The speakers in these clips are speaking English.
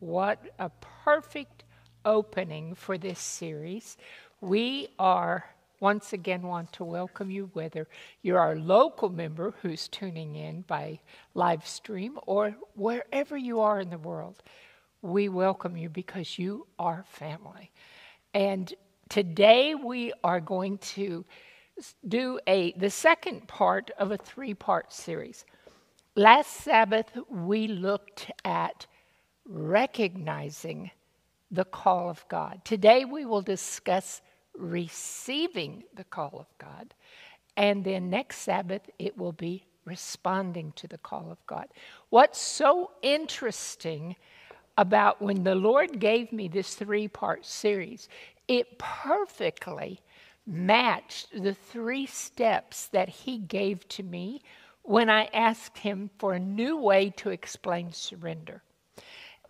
What a perfect opening for this series. We are once again want to welcome you, whether you're our local member who's tuning in by live stream or wherever you are in the world. We welcome you because you are family. And today we are going to do a the second part of a three-part series. Last Sabbath we looked at recognizing the call of God. Today we will discuss receiving the call of God. And then next Sabbath it will be responding to the call of God. What's so interesting about when the Lord gave me this three part series, it perfectly matched the three steps that He gave to me when I asked Him for a new way to explain surrender.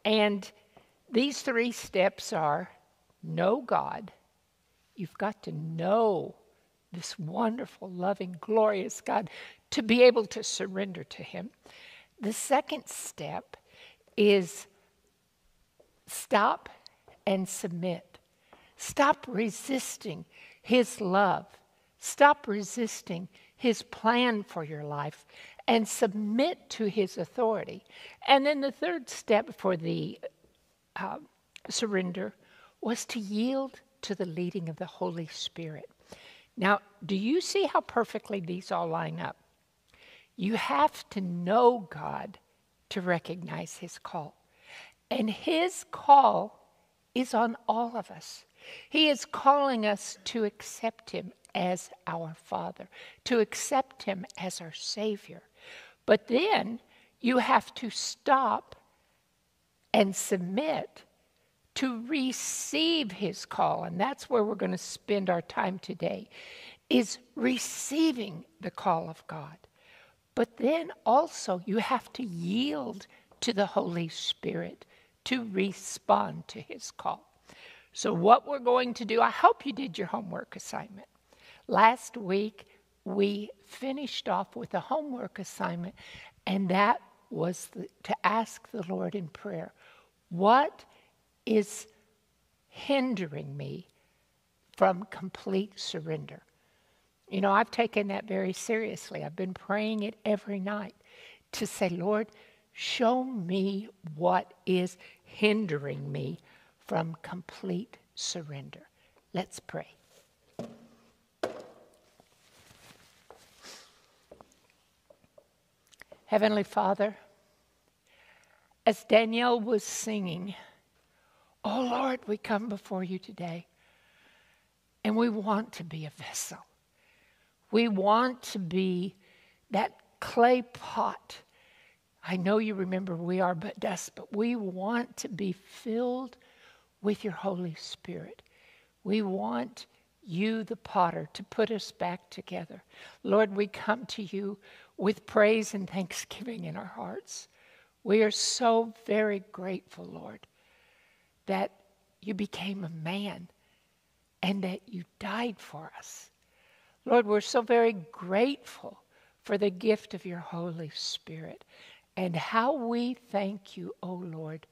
And these three steps are know God. You've got to know this wonderful, loving, glorious God to be able to surrender to Him. The second step is stop and submit. Stop resisting His love. Stop resisting His plan for your life and submit to his authority. And then the third step for the uh, surrender was to yield to the leading of the Holy Spirit. Now, do you see how perfectly these all line up? You have to know God to recognize his call. And his call is on all of us. He is calling us to accept him as our Father, to accept him as our Savior. But then you have to stop and submit to receive his call. And that's where we're going to spend our time today is receiving the call of God. But then also you have to yield to the holy spirit to respond to his call. So what we're going to do i hope you did your homework assignment. Last week we finished off with a homework assignment, and that was the, to ask the Lord in prayer, What is hindering me from complete surrender? You know, I've taken that very seriously. I've been praying it every night to say, Lord, show me what is hindering me from complete surrender. Let's pray. Heavenly Father, as Danielle was singing, Oh Lord, we come before you today and we want to be a vessel. We want to be that clay pot. I know you remember we are but dust, but we want to be filled with your Holy Spirit. We want you, the potter, to put us back together. Lord, we come to you with praise and thanksgiving in our hearts. We are so very grateful, Lord, that you became a man and that you died for us. Lord, we're so very grateful for the gift of your Holy Spirit and how we thank you, O Lord,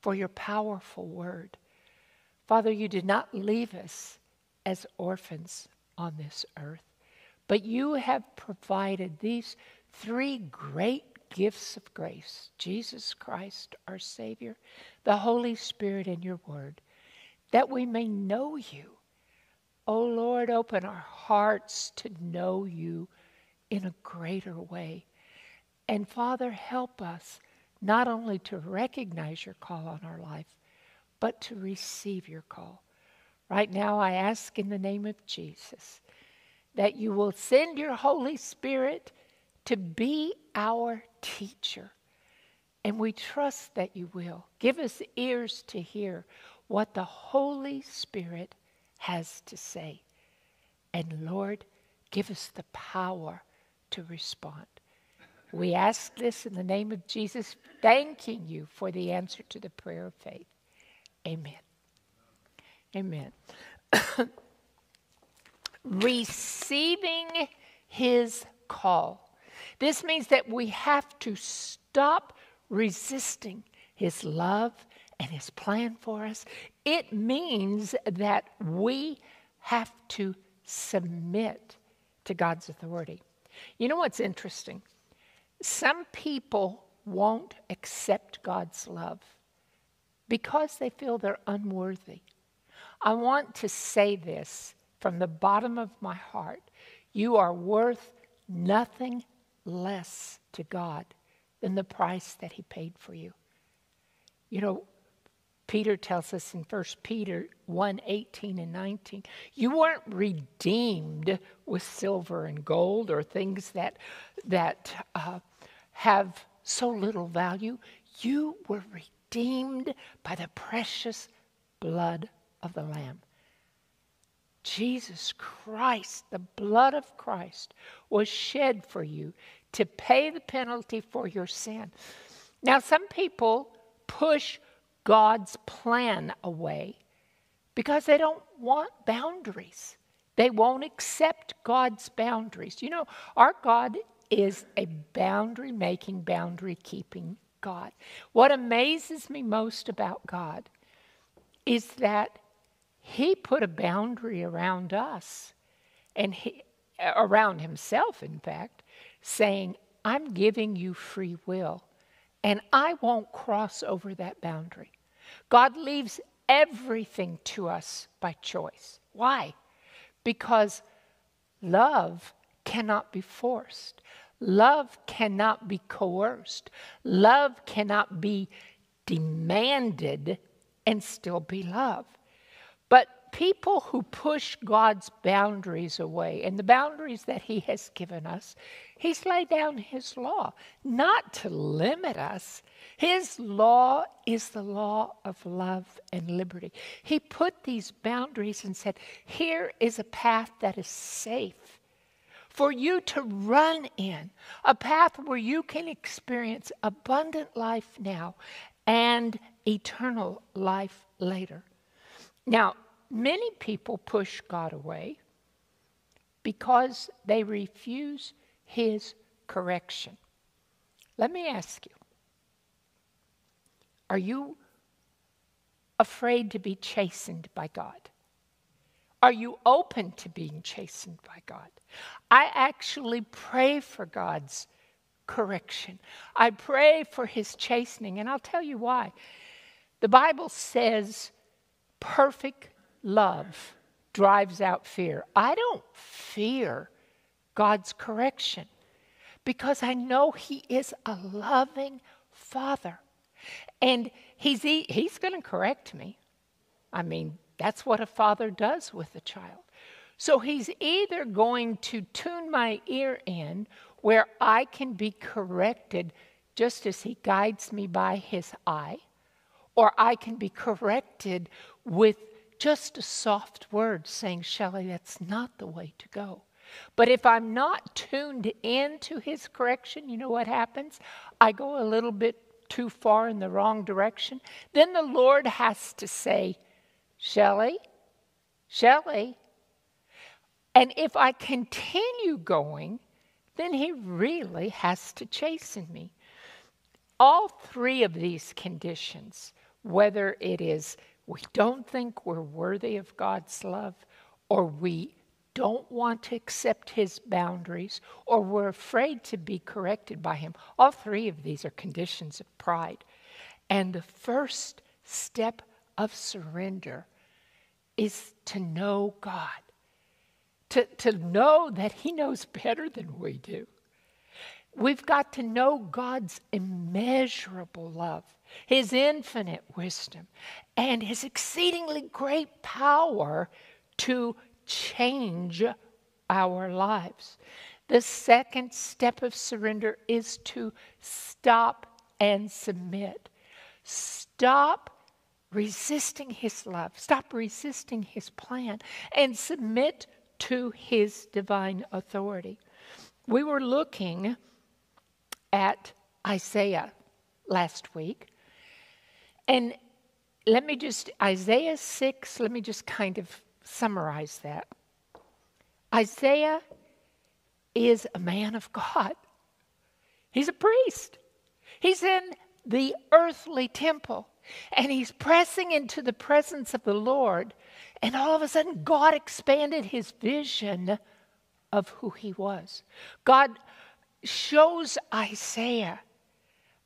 for your powerful word. Father, you did not leave us as orphans on this earth. But you have provided these three great gifts of grace Jesus Christ, our Savior, the Holy Spirit, and your Word, that we may know you. O oh Lord, open our hearts to know you in a greater way. And Father, help us not only to recognize your call on our life, but to receive your call. Right now, I ask in the name of Jesus that you will send your Holy Spirit to be our teacher. And we trust that you will. Give us ears to hear what the Holy Spirit has to say. And Lord, give us the power to respond. We ask this in the name of Jesus, thanking you for the answer to the prayer of faith. Amen. Amen. receiving his call. This means that we have to stop resisting his love and His plan for us, it means that we have to submit to God's authority. You know what's interesting? Some people won't accept God's love because they feel they're unworthy. I want to say this from the bottom of my heart. You are worth nothing less to God than the price that He paid for you. You know, Peter tells us in 1 Peter 1 18 and 19, you weren't redeemed with silver and gold or things that, that uh, have so little value. You were redeemed by the precious blood of the Lamb. Jesus Christ, the blood of Christ, was shed for you to pay the penalty for your sin. Now, some people push God's plan away because they don't want boundaries. They won't accept God's boundaries. You know, our God is a boundary making, boundary keeping God. What amazes me most about God is that He put a boundary around us and he, around Himself, in fact, saying, I'm giving you free will and I won't cross over that boundary. God leaves everything to us by choice. Why? Because love cannot be forced. Love cannot be coerced. Love cannot be demanded and still be love. But people who push God's boundaries away and the boundaries that He has given us, He's laid down His law, not to limit us. His law is the law of love and liberty. He put these boundaries and said, Here is a path that is safe for you to run in, a path where you can experience abundant life now and eternal life later. Now, many people push God away because they refuse his correction. Let me ask you are you afraid to be chastened by God? Are you open to being chastened by God? I actually pray for God's correction. I pray for his chastening, and I'll tell you why. The Bible says perfect love drives out fear. I don't fear God's correction because I know He is a loving Father. And He's, he's going to correct me. I mean, that's what a father does with a child. So He's either going to tune my ear in where I can be corrected just as He guides me by His eye, or I can be corrected with just a soft word saying, Shelley, that's not the way to go. But if I'm not tuned into his correction, you know what happens? I go a little bit too far in the wrong direction. Then the Lord has to say, Shelley, Shelley. And if I continue going, then he really has to chasten me. All three of these conditions, whether it is we don't think we're worthy of God's love, or we don't want to accept his boundaries, or we're afraid to be corrected by him. All three of these are conditions of pride. And the first step of surrender is to know God, to, to know that he knows better than we do. We've got to know God's immeasurable love, His infinite wisdom, and His exceedingly great power to change our lives. The second step of surrender is to stop and submit. Stop resisting His love, stop resisting His plan, and submit to His divine authority. We were looking at Isaiah last week. And let me just, Isaiah 6, let me just kind of summarize that. Isaiah is a man of God, he's a priest, he's in the earthly temple. And he's pressing into the presence of the Lord. And all of a sudden, God expanded his vision of who he was. God shows Isaiah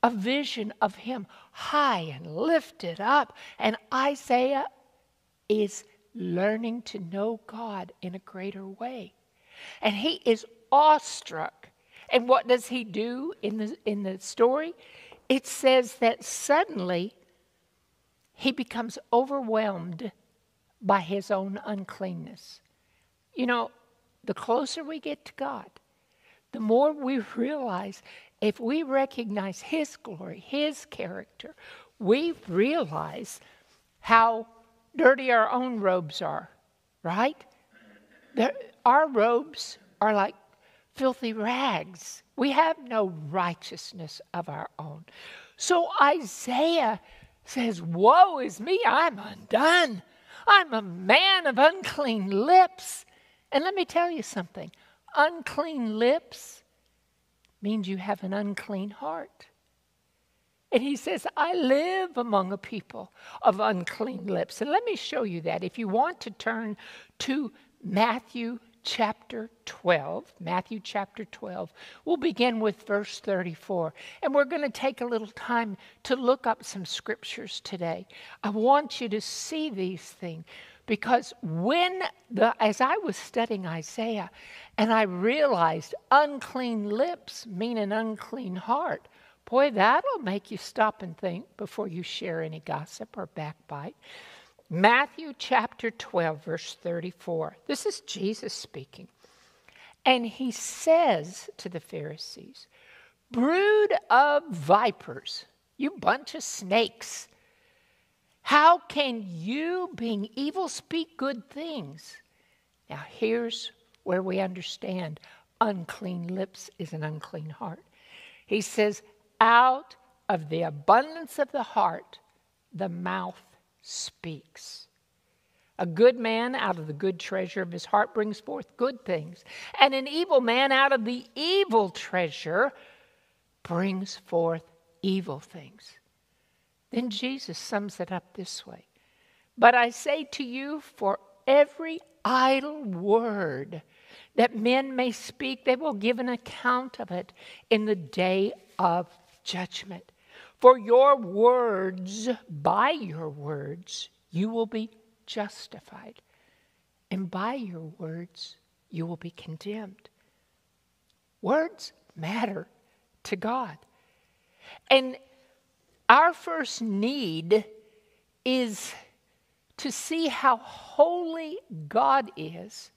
a vision of him high and lifted up. And Isaiah is learning to know God in a greater way. And he is awestruck. And what does he do in the, in the story? It says that suddenly he becomes overwhelmed by his own uncleanness. You know, the closer we get to God, the more we realize if we recognize His glory, His character, we realize how dirty our own robes are, right? They're, our robes are like filthy rags. We have no righteousness of our own. So Isaiah says, Woe is me, I'm undone. I'm a man of unclean lips. And let me tell you something unclean lips means you have an unclean heart. And he says, I live among a people of unclean lips. And let me show you that. If you want to turn to Matthew chapter 12, Matthew chapter 12, we'll begin with verse 34. And we're going to take a little time to look up some scriptures today. I want you to see these things because when the as I was studying Isaiah and I realized unclean lips mean an unclean heart, boy, that'll make you stop and think before you share any gossip or backbite. Matthew chapter 12, verse 34. This is Jesus speaking. And he says to the Pharisees, Brood of vipers, you bunch of snakes. How can you, being evil, speak good things? Now, here's where we understand unclean lips is an unclean heart. He says, Out of the abundance of the heart, the mouth speaks. A good man out of the good treasure of his heart brings forth good things, and an evil man out of the evil treasure brings forth evil things. Then Jesus sums it up this way But I say to you, for every idle word that men may speak, they will give an account of it in the day of judgment. For your words, by your words, you will be justified, and by your words, you will be condemned. Words matter to God. And our first need is to see how holy God is,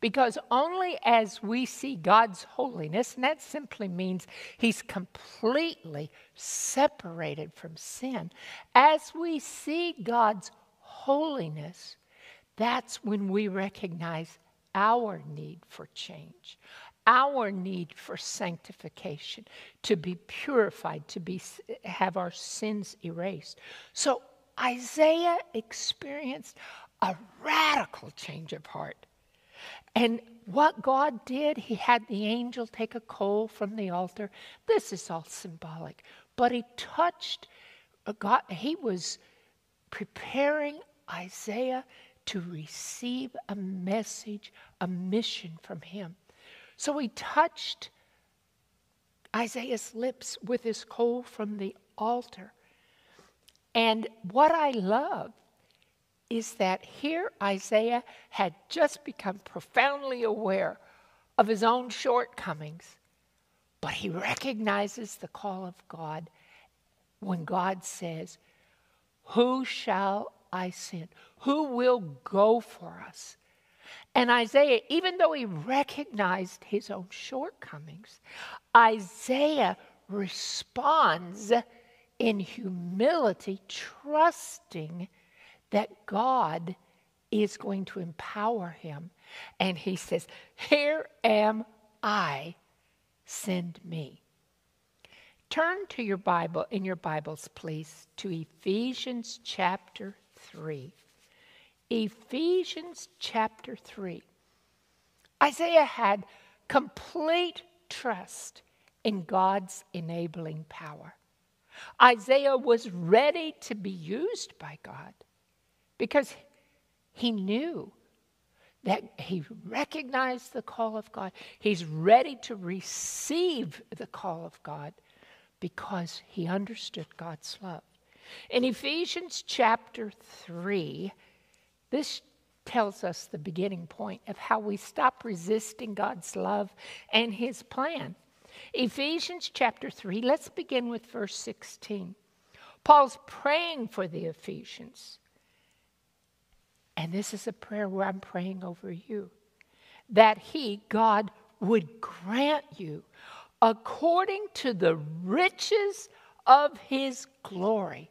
because only as we see God's holiness, and that simply means He's completely separated from sin, as we see God's holiness, that's when we recognize our need for change, our need for sanctification, to be purified, to be, have our sins erased. So Isaiah experienced a radical change of heart. And what God did, he had the angel take a coal from the altar. This is all symbolic. But he touched, uh, God, he was preparing Isaiah to receive a message, a mission from him. So he touched Isaiah's lips with his coal from the altar. And what I love is that here Isaiah had just become profoundly aware of his own shortcomings, but he recognizes the call of God when God says, Who shall I send? Who will go for us? And Isaiah, even though he recognized his own shortcomings, Isaiah responds in humility, trusting that God is going to empower him. And he says, Here am I, send me. Turn to your Bible, in your Bibles, please, to Ephesians chapter 3. Ephesians chapter 3. Isaiah had complete trust in God's enabling power. Isaiah was ready to be used by God because he knew that he recognized the call of God. He's ready to receive the call of God because he understood God's love. In Ephesians chapter 3, this tells us the beginning point of how we stop resisting God's love and his plan. Ephesians chapter 3, let's begin with verse 16. Paul's praying for the Ephesians. And this is a prayer where I'm praying over you that He, God, would grant you, according to the riches of His glory,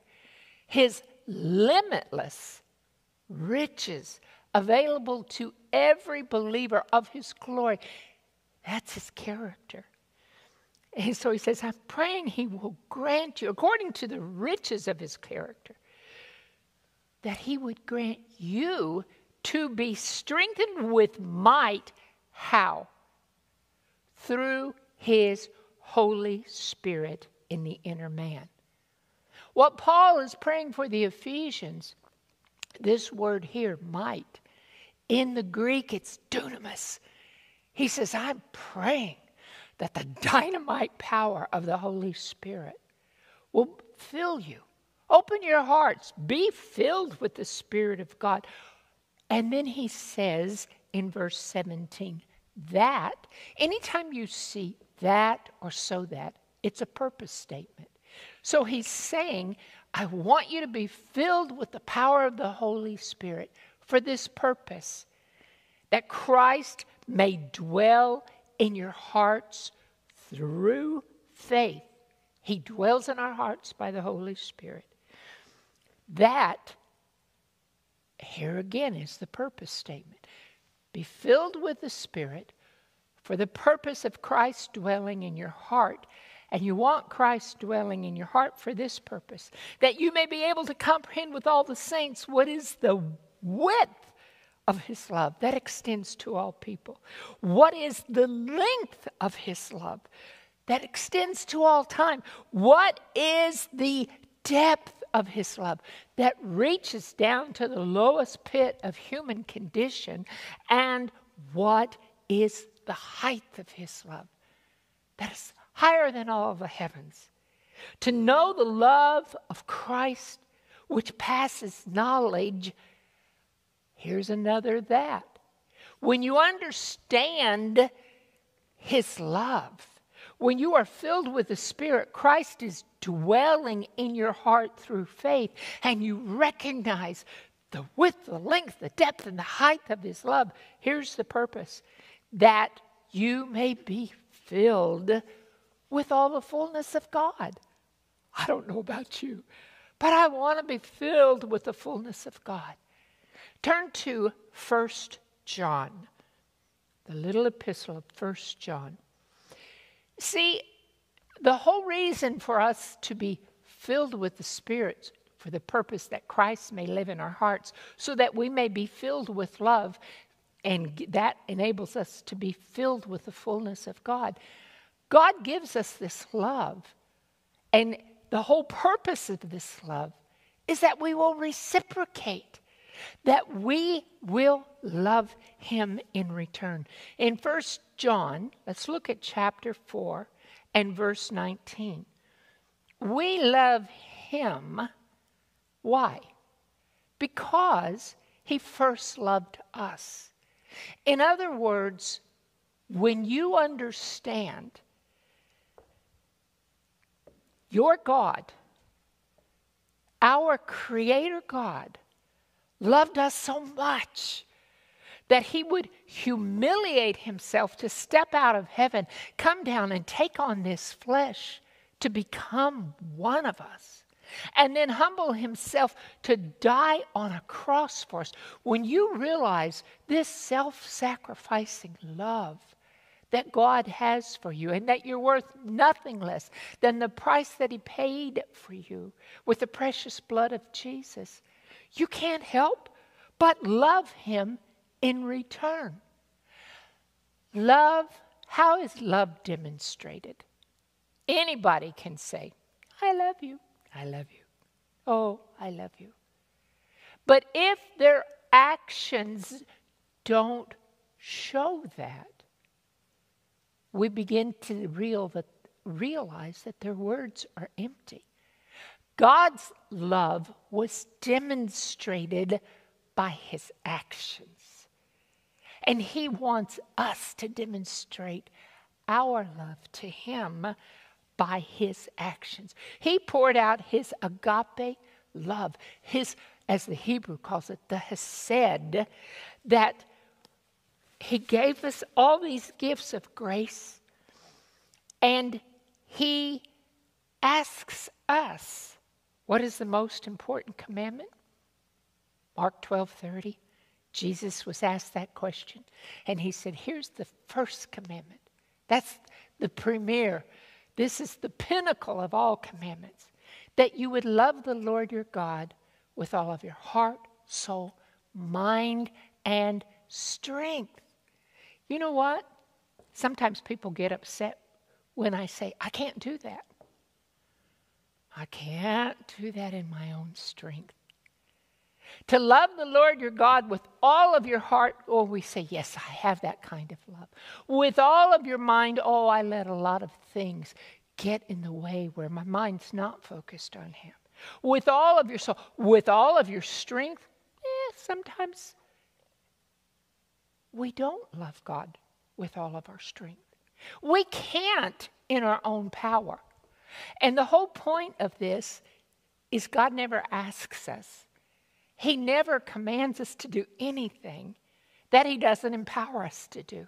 His limitless riches available to every believer of His glory. That's His character. And so he says, I'm praying he will grant you, according to the riches of his character, that he would grant you to be strengthened with might. How? Through his Holy Spirit in the inner man. What Paul is praying for the Ephesians, this word here, might, in the Greek it's dunamis. He says, I'm praying that the dynamite power of the Holy Spirit will fill you. Open your hearts, be filled with the Spirit of God. And then he says in verse 17, that, anytime you see that or so that, it's a purpose statement. So he's saying, I want you to be filled with the power of the Holy Spirit for this purpose, that Christ may dwell in your hearts through faith. He dwells in our hearts by the Holy Spirit. That, here again, is the purpose statement. Be filled with the Spirit for the purpose of Christ dwelling in your heart. And you want Christ dwelling in your heart for this purpose that you may be able to comprehend with all the saints what is the width of his love that extends to all people? What is the length of his love that extends to all time? What is the depth of his love that reaches down to the lowest pit of human condition? And what is the height of his love that is higher than all the heavens? To know the love of Christ, which passes knowledge Here's another that. When you understand His love, when you are filled with the Spirit, Christ is dwelling in your heart through faith, and you recognize the width, the length, the depth, and the height of His love. Here's the purpose that you may be filled with all the fullness of God. I don't know about you, but I want to be filled with the fullness of God. Turn to 1 John, the little epistle of 1 John. See, the whole reason for us to be filled with the Spirit for the purpose that Christ may live in our hearts, so that we may be filled with love, and that enables us to be filled with the fullness of God. God gives us this love, and the whole purpose of this love is that we will reciprocate that we will love him in return. In First John, let's look at chapter 4 and verse 19. We love him. Why? Because he first loved us. In other words, when you understand your God, our Creator God, loved us so much that he would humiliate himself to step out of heaven, come down and take on this flesh to become one of us, and then humble himself to die on a cross for us. When you realize this self sacrificing love, that God has for you, and that you're worth nothing less than the price that He paid for you with the precious blood of Jesus. You can't help but love him in return. Love, how is love demonstrated? Anybody can say, I love you. I love you. Oh, I love you. But if their actions don't show that, we begin to real that, realize that their words are empty. God's love was demonstrated by his actions. And he wants us to demonstrate our love to him by his actions. He poured out his agape love, his, as the Hebrew calls it, the hesed, that he gave us all these gifts of grace, and he asks us, what is the most important commandment? Mark 12 30. Jesus was asked that question, and he said, Here's the first commandment. That's the premier this is the pinnacle of all commandments that you would love the Lord your God with all of your heart, soul, mind, and strength. You know what? Sometimes people get upset when I say, I can't do that. I can't do that in my own strength. To love the Lord your God with all of your heart, oh, we say, Yes, I have that kind of love. With all of your mind, oh, I let a lot of things get in the way where my mind's not focused on Him. With all of your soul, with all of your strength, eh, sometimes we don't love God with all of our strength. We can't in our own power. And the whole point of this is God never asks us he never commands us to do anything that He doesn't empower us to do.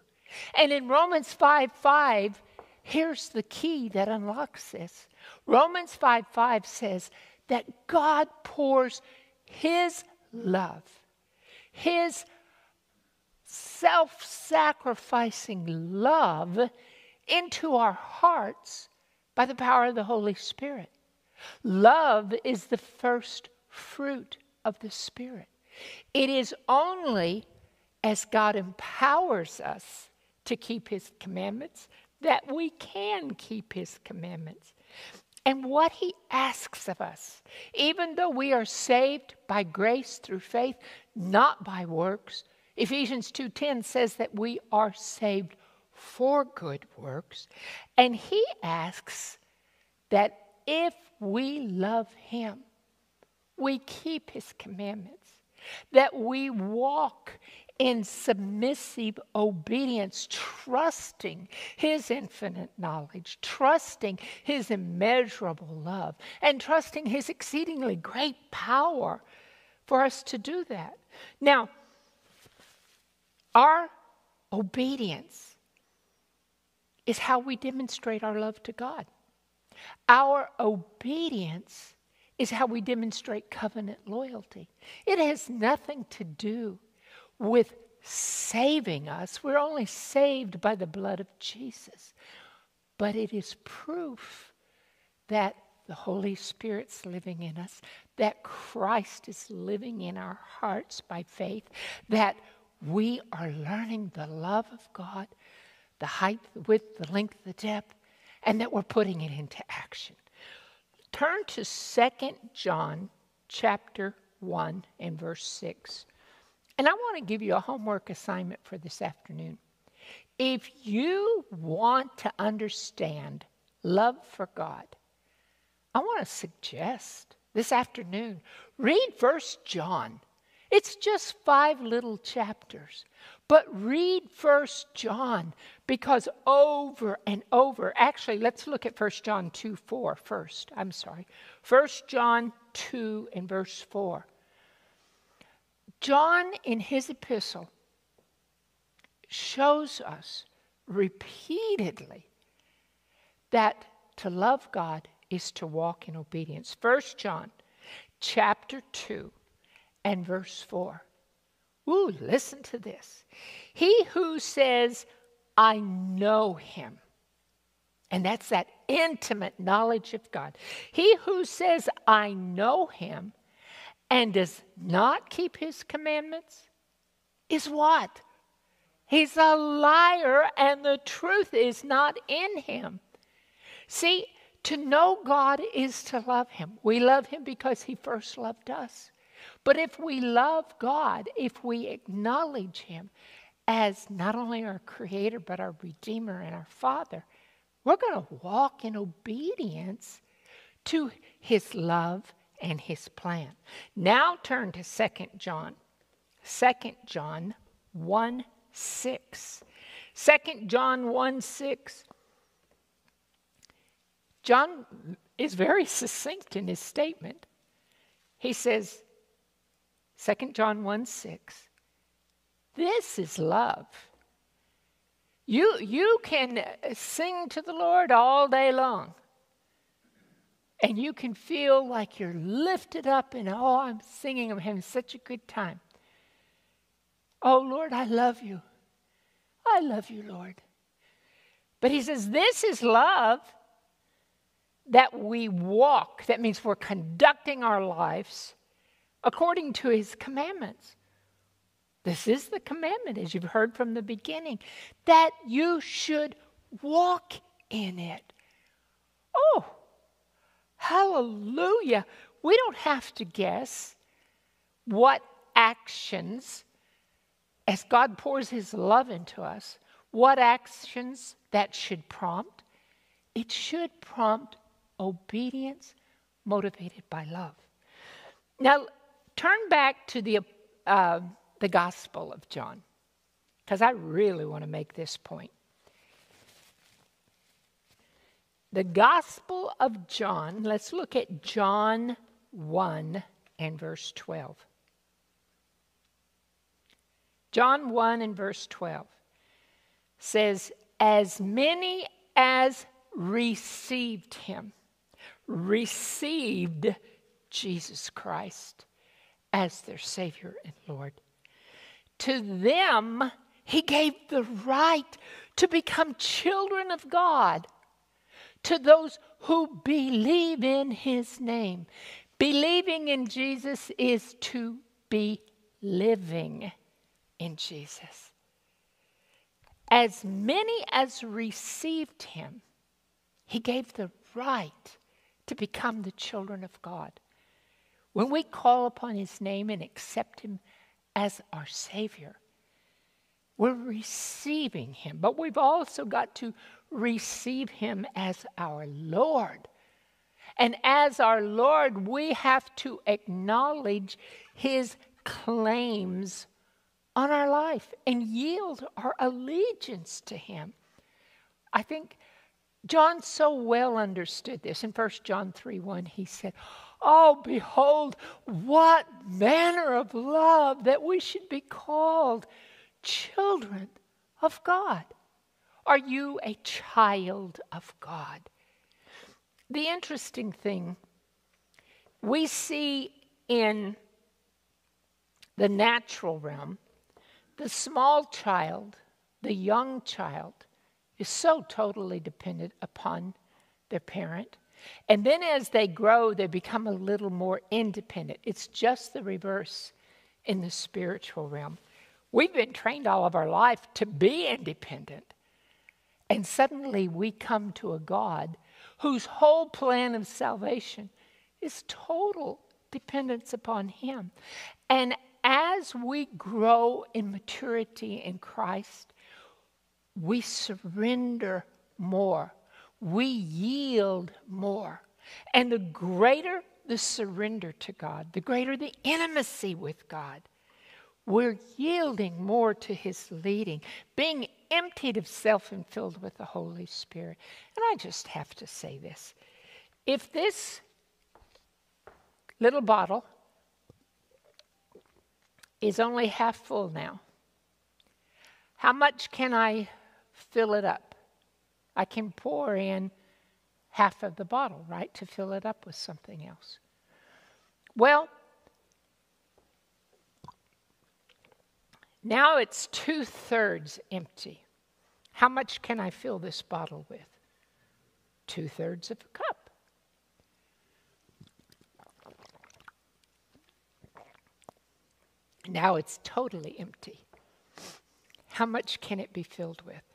And in Romans 5 5, here's the key that unlocks this. Romans 5 5 says that God pours His love, His self sacrificing love into our hearts by the power of the Holy Spirit. Love is the first fruit of the Spirit. It is only as God empowers us to keep His commandments that we can keep His commandments. And what He asks of us, even though we are saved by grace through faith, not by works, Ephesians 2:10 says that we are saved for good works. And He asks that if we love Him, we keep his commandments, that we walk in submissive obedience, trusting his infinite knowledge, trusting his immeasurable love, and trusting his exceedingly great power for us to do that. Now, our obedience is how we demonstrate our love to God. Our obedience is how we demonstrate covenant loyalty. It has nothing to do with saving us. We're only saved by the blood of Jesus. But it is proof that the Holy Spirit's living in us, that Christ is living in our hearts by faith, that we are learning the love of God, the height, the width, the length, the depth, and that we're putting it into action. Turn to 2 John chapter 1 and verse 6. And I want to give you a homework assignment for this afternoon. If you want to understand love for God, I want to suggest this afternoon read First John. It's just five little chapters. But read First John because over and over, actually, let's look at First John 2 4 first. I'm sorry. First John 2 and verse 4. John, in his epistle, shows us repeatedly that to love God is to walk in obedience. First John chapter 2 and verse 4. Ooh, listen to this. He who says, I know him, and that's that intimate knowledge of God. He who says, I know him, and does not keep his commandments, is what? He's a liar, and the truth is not in him. See, to know God is to love Him. We love Him because He first loved us. But if we love God, if we acknowledge Him as not only our Creator, but our Redeemer and our Father, we're going to walk in obedience to His love and His plan. Now turn to 2 John. 2 John 1 6. 2 John 1 6. John is very succinct in his statement. He says, 2 John 1 6, this is love. You, you can uh, sing to the Lord all day long. And you can feel like you're lifted up and, oh, I'm singing, I'm having such a good time. Oh, Lord, I love you. I love you, Lord. But he says, This is love that we walk. That means we're conducting our lives according to his commandments. This is the commandment, as you've heard from the beginning, that you should walk in it. Oh, hallelujah. We don't have to guess what actions as God pours His love into us, what actions that should prompt? It should prompt obedience motivated by love. Now, turn back to the, uh, the Gospel of John, because I really want to make this point. The Gospel of John, let's look at John 1 and verse 12. John 1 and verse 12 says, As many as received him, received Jesus Christ as their Savior and Lord. To them, he gave the right to become children of God. To those who believe in his name. Believing in Jesus is to be living in Jesus. As many as received him, he gave the right to become the children of God. When we call upon his name and accept him as our Savior, we're receiving him, but we've also got to receive him as our Lord. And as our Lord, we have to acknowledge his claims on our life and yield our allegiance to Him. I think John so well understood this. In 1 John 3 1, he said, Oh, behold, what manner of love that we should be called children of God. Are you a child of God? The interesting thing we see in the natural realm the small child, the young child, is so totally dependent upon their parent. And then as they grow, they become a little more independent. It's just the reverse in the spiritual realm. We've been trained all of our life to be independent. And suddenly we come to a God whose whole plan of salvation is total dependence upon Him. And as we grow in maturity in Christ, we surrender more, we yield more. And the greater the surrender to God, the greater the intimacy with God, we're yielding more to His leading, being emptied of self and filled with the Holy Spirit. And I just have to say this if this little bottle is only half full now. How much can I fill it up? I can pour in half of the bottle, right, to fill it up with something else. Well, now it's two thirds empty. How much can I fill this bottle with? Two thirds of a cup. Now it's totally empty. How much can it be filled with?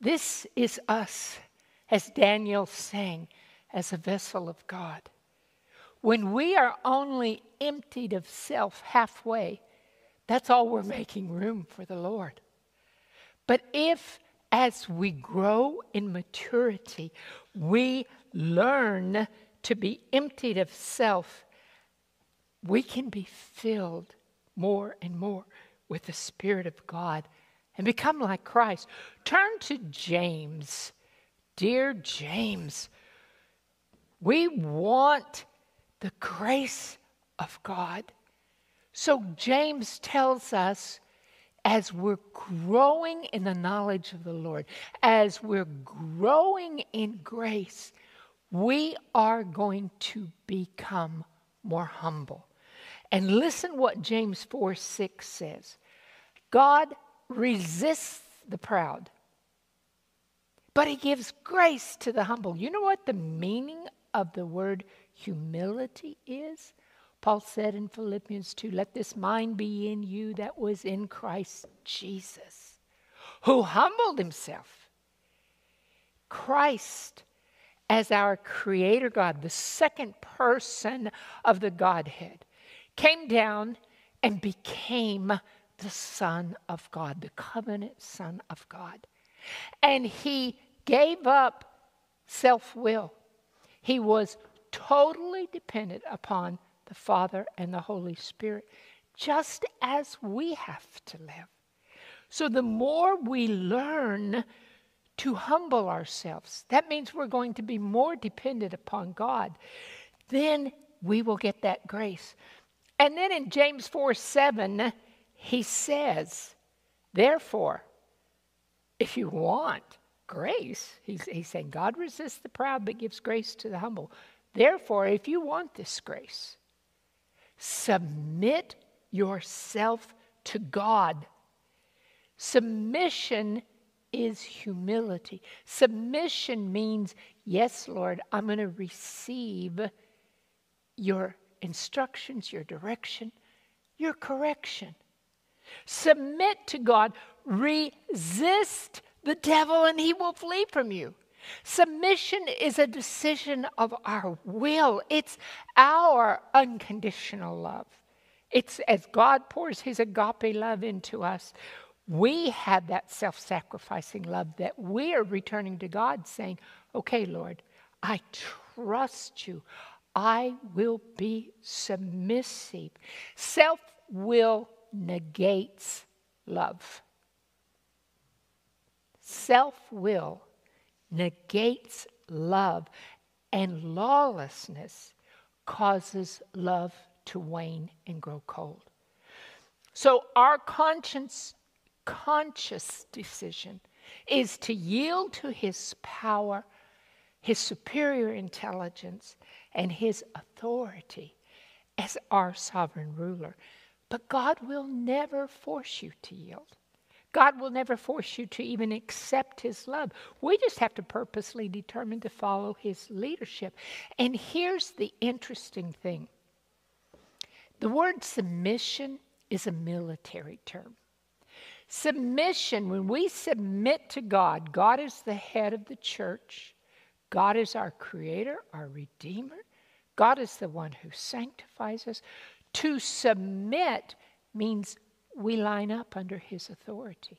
This is us as Daniel sang, as a vessel of God. When we are only emptied of self halfway, that's all we're making room for the Lord. But if, as we grow in maturity, we learn to be emptied of self, we can be filled more and more with the Spirit of God and become like Christ. Turn to James. Dear James, we want the grace of God. So James tells us as we're growing in the knowledge of the Lord, as we're growing in grace, we are going to become more humble. And listen what James 4 6 says God resists the proud, but he gives grace to the humble. You know what the meaning of the word humility is? Paul said in Philippians 2 Let this mind be in you that was in Christ Jesus, who humbled himself. Christ as our Creator God, the second person of the Godhead, came down and became the Son of God, the covenant Son of God. And he gave up self will. He was totally dependent upon the Father and the Holy Spirit, just as we have to live. So the more we learn to humble ourselves, that means we're going to be more dependent upon God, then we will get that grace. And then in James 4 7, he says, Therefore, if you want grace, he's, he's saying, God resists the proud but gives grace to the humble. Therefore, if you want this grace, submit yourself to God. Submission is humility. Submission means, yes, Lord, I'm going to receive your instructions, your direction, your correction. Submit to God, resist the devil, and he will flee from you. Submission is a decision of our will, it's our unconditional love. It's as God pours his agape love into us, we have that self sacrificing love that we are returning to God, saying, Okay, Lord, I trust you. I will be submissive. Self will negates love. Self will negates love, and lawlessness causes love to wane and grow cold. So, our conscience conscious decision is to yield to his power, his superior intelligence, and his authority as our sovereign ruler. But God will never force you to yield. God will never force you to even accept His love. We just have to purposely determine to follow His leadership. And here's the interesting thing the word submission is a military term. Submission, when we submit to God, God is the head of the church. God is our creator, our redeemer. God is the one who sanctifies us. To submit means we line up under his authority.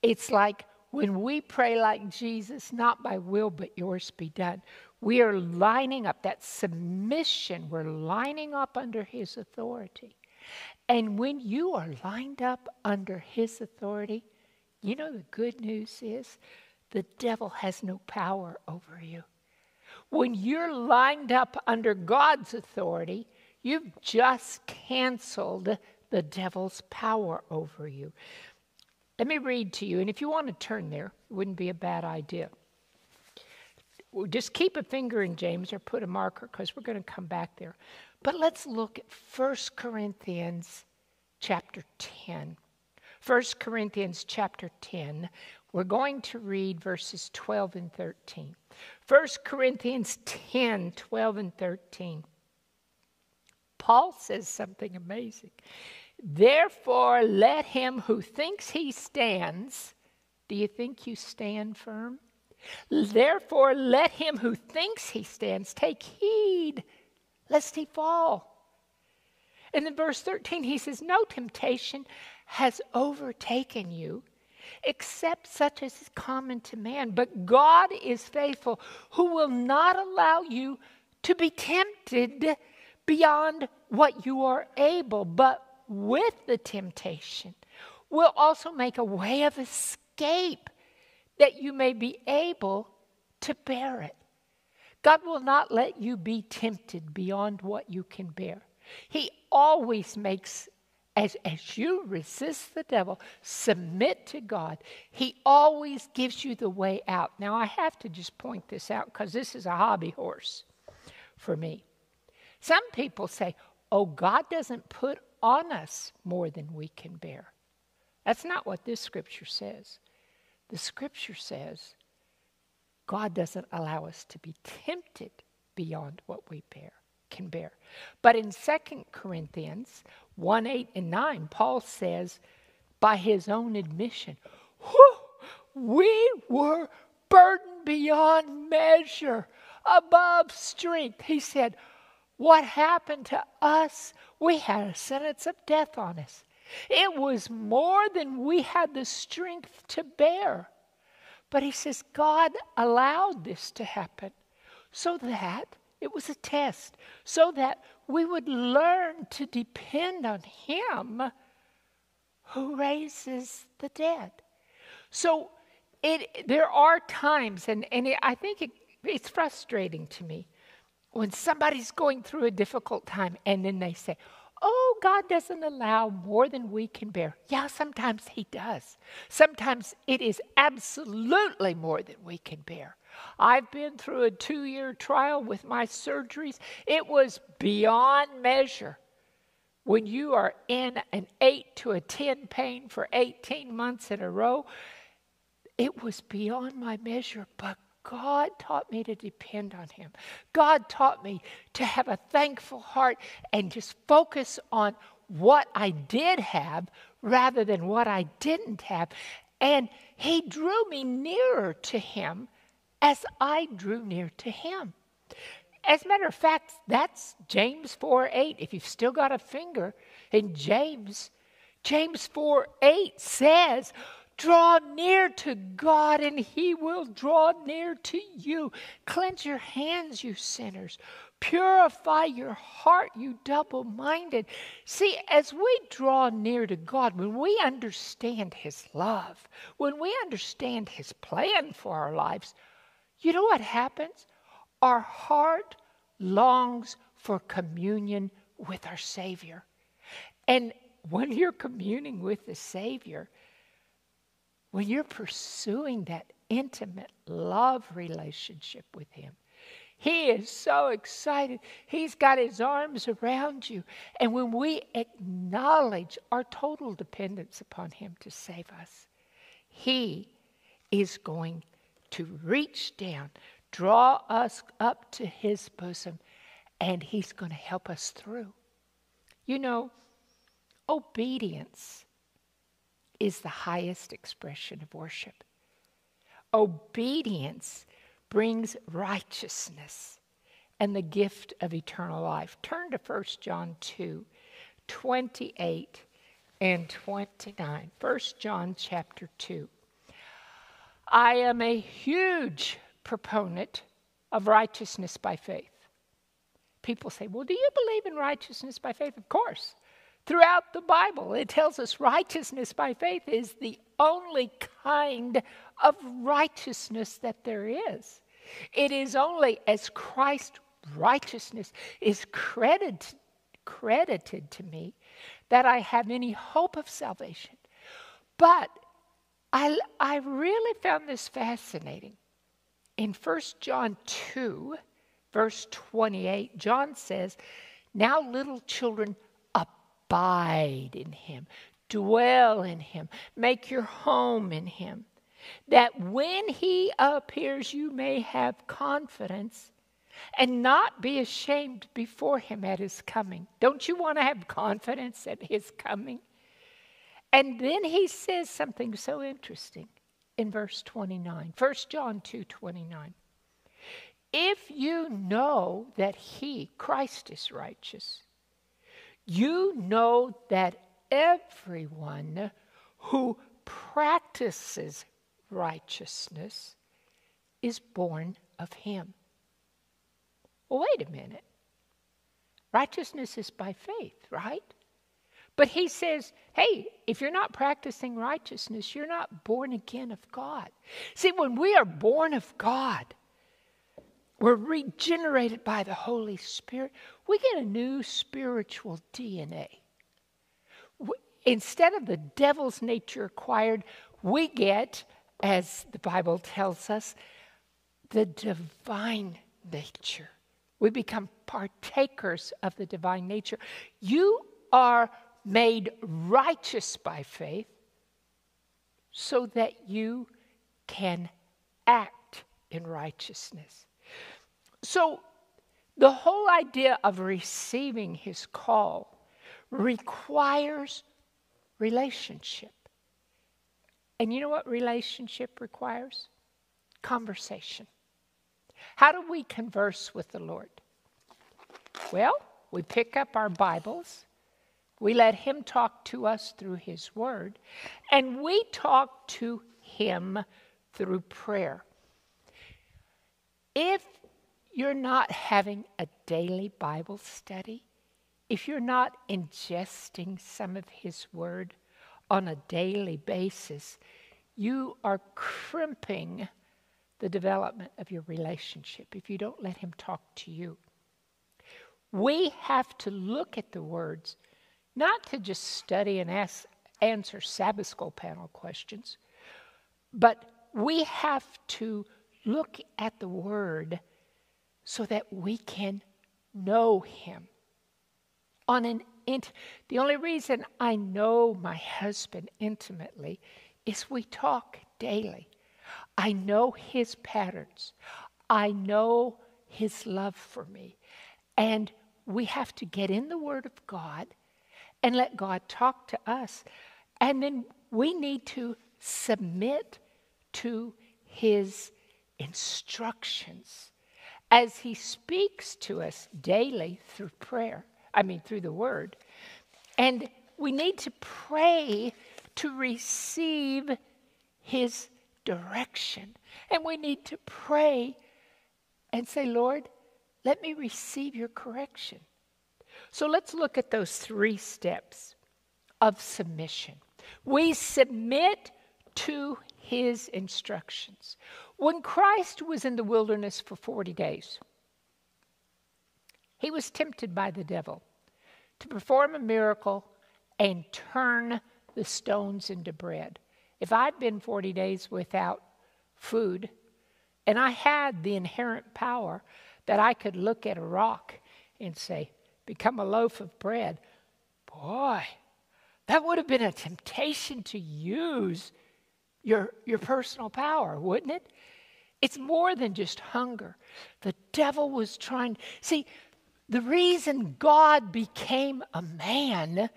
It's like when we pray like Jesus, not by will, but yours be done, we are lining up that submission, we're lining up under his authority. And when you are lined up under his authority, you know the good news is the devil has no power over you. When you're lined up under God's authority, you've just canceled the devil's power over you. Let me read to you, and if you want to turn there, it wouldn't be a bad idea. Just keep a finger in James or put a marker because we're going to come back there. But let's look at 1 Corinthians chapter 10. 1 Corinthians chapter 10. We're going to read verses 12 and 13. 1 Corinthians 10, 12 and 13. Paul says something amazing. Therefore, let him who thinks he stands, do you think you stand firm? Therefore, let him who thinks he stands take heed lest he fall. And in verse 13, he says, No temptation has overtaken you except such as is common to man. But God is faithful, who will not allow you to be tempted beyond what you are able, but with the temptation will also make a way of escape that you may be able to bear it. God will not let you be tempted beyond what you can bear. He always makes, as, as you resist the devil, submit to God, He always gives you the way out. Now, I have to just point this out because this is a hobby horse for me. Some people say, oh, God doesn't put on us more than we can bear. That's not what this scripture says. The scripture says God doesn't allow us to be tempted beyond what we bear can bear. But in 2 Corinthians 1 8 and 9, Paul says, by his own admission, we were burdened beyond measure, above strength. He said, What happened to us? We had a sentence of death on us. It was more than we had the strength to bear. But he says, God allowed this to happen so that it was a test, so that we would learn to depend on Him who raises the dead. So it, there are times, and, and it, I think it, it's frustrating to me when somebody's going through a difficult time and then they say, Oh, God doesn't allow more than we can bear. Yeah, sometimes He does. Sometimes it is absolutely more than we can bear. I've been through a two year trial with my surgeries, it was beyond measure. When you are in an 8 to a 10 pain for 18 months in a row, it was beyond my measure, but God taught me to depend on Him. God taught me to have a thankful heart and just focus on what I did have rather than what I didn't have. And He drew me nearer to Him as I drew near to Him. As a matter of fact, that's James 4 8. If you've still got a finger in James, James 4 8 says, Draw near to God, and He will draw near to you. Cleanse your hands, you sinners. Purify your heart, you double minded. See, as we draw near to God, when we understand His love, when we understand His plan for our lives, you know what happens? Our heart longs for communion with our Savior. And when you're communing with the Savior, when you're pursuing that intimate love relationship with Him, He is so excited. He's got His arms around you. And when we acknowledge our total dependence upon Him to save us, He is going to reach down, draw us up to His bosom, and He's going to help us through. You know, obedience is the highest expression of worship. Obedience brings righteousness and the gift of eternal life. Turn to 1 John 2 28 and 29. 1 John chapter 2. I am a huge proponent of righteousness by faith. People say, Well, do you believe in righteousness by faith? Of course. Throughout the Bible, it tells us righteousness by faith is the only kind of righteousness that there is. It is only as Christ's righteousness is credited, credited to me that I have any hope of salvation. But I, I really found this fascinating. In 1 John 2, verse 28, John says, Now, little children, abide in him, dwell in him, make your home in him, that when he appears, you may have confidence and not be ashamed before him at his coming. Don't you want to have confidence at his coming? And then he says something so interesting. in verse 29. 1 John 2 29. If you know that He, Christ, is righteous, you know that everyone who practices righteousness is born of Him. Well, wait a minute. Righteousness is by faith, right? But he says, hey, if you're not practicing righteousness, you're not born again of God. See, when we are born of God, we're regenerated by the Holy Spirit, we get a new spiritual DNA. Instead of the devil's nature acquired, we get, as the Bible tells us, the divine nature. We become partakers of the divine nature. You are made righteous by faith so that you can act in righteousness. So, the whole idea of receiving his call requires relationship. And you know what relationship requires? Conversation. How do we converse with the Lord? Well, we pick up our Bibles we let Him talk to us through His Word, and we talk to Him through prayer. If you're not having a daily Bible study, if you're not ingesting some of His Word on a daily basis, you are crimping the development of your relationship if you don't let Him talk to you. We have to look at the words not to just study and ask, answer Sabbath school panel questions, but we have to look at the Word so that we can know Him. On an int- the only reason I know my husband intimately is we talk daily. I know his patterns. I know his love for me. And we have to get in the Word of God and let God talk to us. And then we need to submit to His instructions as He speaks to us daily through prayer, I mean, through the Word. And we need to pray to receive His direction. And we need to pray and say, Lord, let me receive your correction. So let's look at those three steps of submission. We submit to his instructions. When Christ was in the wilderness for 40 days, he was tempted by the devil to perform a miracle and turn the stones into bread. If I'd been 40 days without food, and I had the inherent power that I could look at a rock and say, become a loaf of bread. Boy, that would have been a temptation to use your, your personal power, wouldn't it? It's more than just hunger. The devil was trying. To. See, the reason God became a man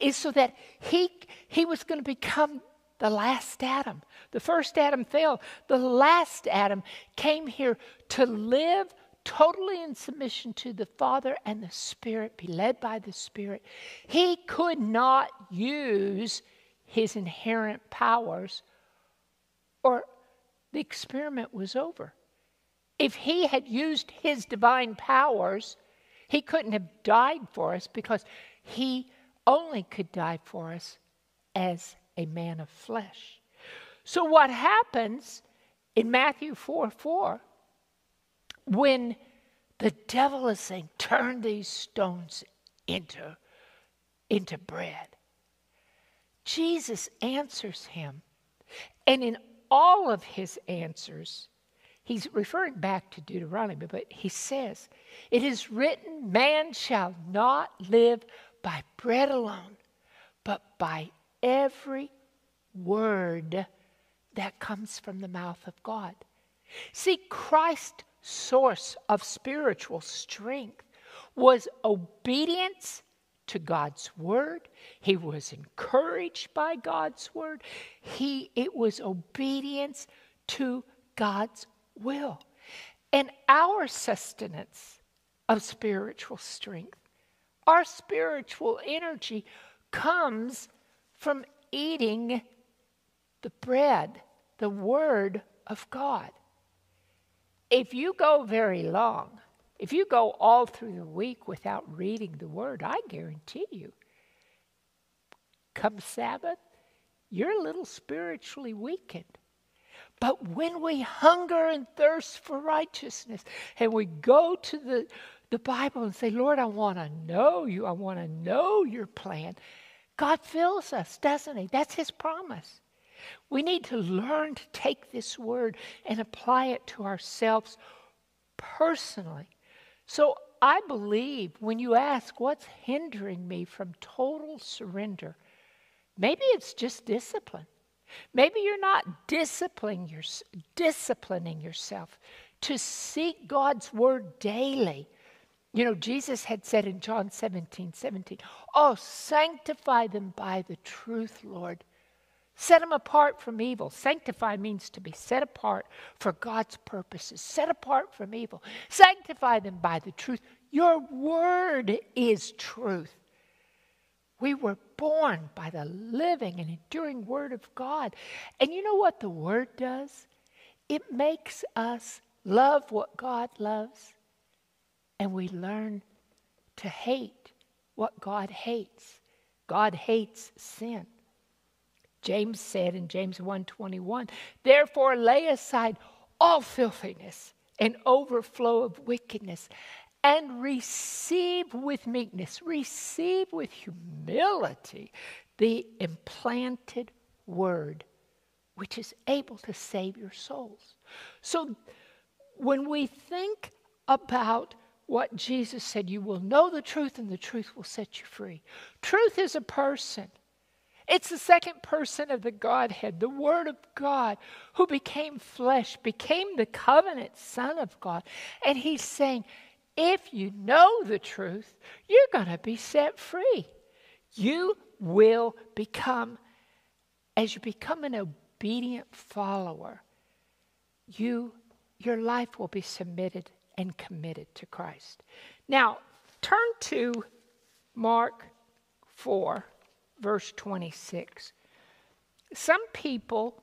is so that he, he was going to become the last Adam. The first Adam fell. The last Adam came here to live totally in submission to the Father and the Spirit, be led by the Spirit, he could not use his inherent powers or the experiment was over. If he had used his divine powers, he couldn't have died for us because he only could die for us as a man of flesh. So, what happens in Matthew 4 4 when the devil is saying, turn these stones into, into bread, Jesus answers him. And in all of his answers, he's referring back to Deuteronomy, but he says, It is written, man shall not live by bread alone, but by every word that comes from the mouth of God. See, Christ's source of spiritual strength was obedience to God's word. He was encouraged by God's word. He it was obedience to God's will. And our sustenance of spiritual strength, our spiritual energy comes from eating the bread, the word of God. If you go very long, if you go all through the week without reading the word, I guarantee you, come Sabbath, you're a little spiritually weakened. But when we hunger and thirst for righteousness and we go to the, the Bible and say, Lord, I want to know you, I want to know your plan, God fills us, doesn't He? That's His promise. We need to learn to take this word and apply it to ourselves personally. So I believe when you ask what's hindering me from total surrender, maybe it's just discipline. Maybe you're not disciplining, your, disciplining yourself to seek God's word daily. You know, Jesus had said in John 17, 17, Oh, sanctify them by the truth, Lord. Set them apart from evil. Sanctify means to be set apart for God's purposes, set apart from evil. Sanctify them by the truth. Your word is truth. We were born by the living and enduring word of God. And you know what the word does? It makes us love what God loves, and we learn to hate what God hates. God hates sin. James said in James 1:21, "Therefore lay aside all filthiness and overflow of wickedness and receive with meekness, receive with humility the implanted word which is able to save your souls." So when we think about what Jesus said, you will know the truth and the truth will set you free. Truth is a person. It's the second person of the Godhead, the Word of God, who became flesh, became the covenant Son of God. And He's saying, if you know the truth, you're going to be set free. You will become, as you become an obedient follower, you, your life will be submitted and committed to Christ. Now, turn to Mark 4 verse 26. Some people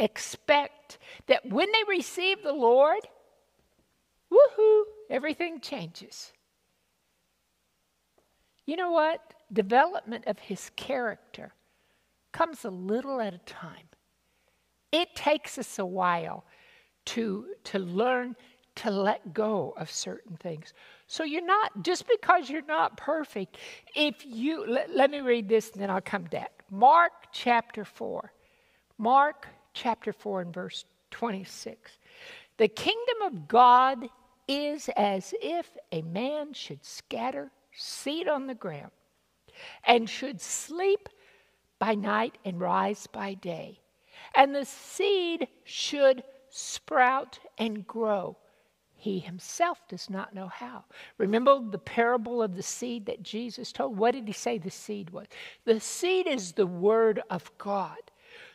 expect that when they receive the Lord, woohoo, everything changes. You know what? Development of his character comes a little at a time. It takes us a while to, to learn to let go of certain things. So you're not, just because you're not perfect, if you, let, let me read this and then I'll come back. Mark chapter 4. Mark chapter 4 and verse 26. The kingdom of God is as if a man should scatter seed on the ground and should sleep by night and rise by day. And the seed should sprout and grow he himself does not know how. Remember the parable of the seed that Jesus told? What did he say the seed was? The seed is the word of God.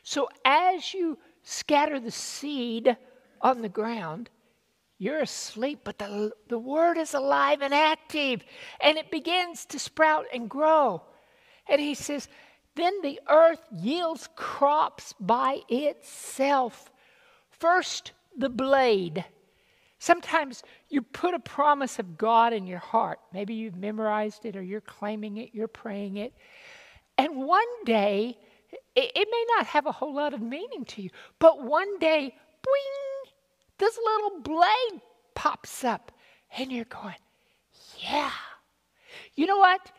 So as you scatter the seed on the ground, you're asleep, but the, the word is alive and active, and it begins to sprout and grow. And he says, then the earth yields crops by itself. First, the blade Sometimes you put a promise of God in your heart. Maybe you've memorized it or you're claiming it, you're praying it. And one day, it, it may not have a whole lot of meaning to you, but one day, boing, this little blade pops up and you're going, yeah. You know what?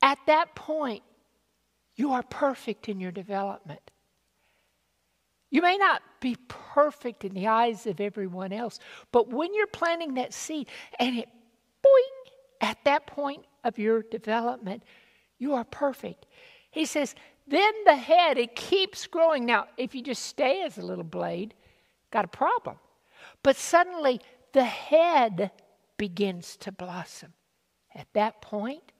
At that point, you are perfect in your development. You may not be perfect in the eyes of everyone else, but when you're planting that seed and it boing at that point of your development, you are perfect. He says, then the head, it keeps growing. Now, if you just stay as a little blade, got a problem. But suddenly the head begins to blossom At that point,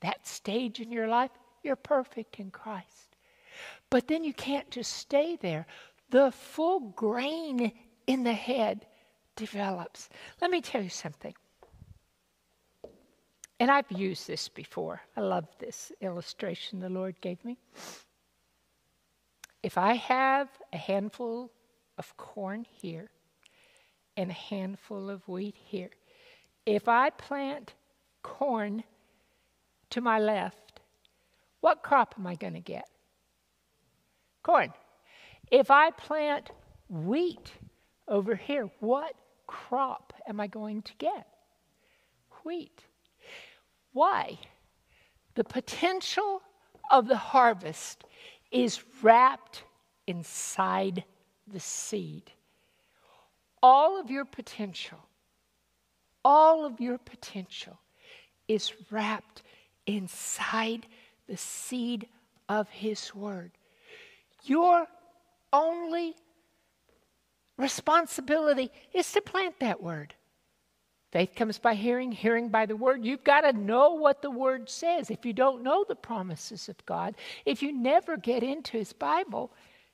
that stage in your life, you're perfect in Christ. But then you can't just stay there. The full grain in the head develops. Let me tell you something. And I've used this before. I love this illustration the Lord gave me. If I have a handful of corn here and a handful of wheat here, if I plant corn to my left, what crop am I going to get? Corn. If I plant wheat over here, what crop am I going to get? Wheat. Why? The potential of the harvest is wrapped inside the seed. All of your potential, all of your potential is wrapped inside the seed of His Word. Your only responsibility is to plant that Word. Faith comes by hearing, hearing by the word. You've got to know what the word says. If you don't know the promises of God, if you never get into his Bible,